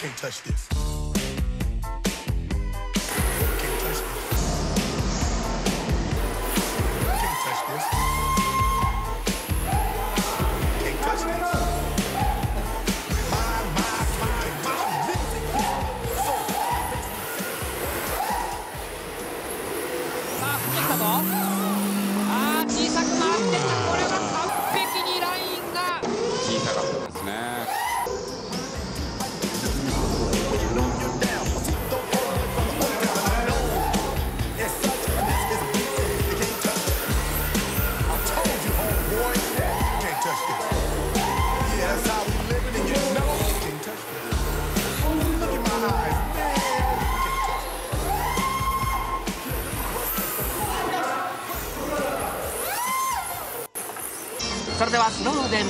can't あ小さく回ってきたこれは完璧にラインが小さかった profesor de de